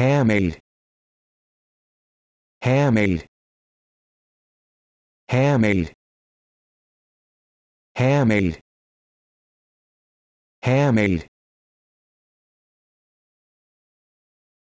Hamel Hamel Hamel Hamel Hamel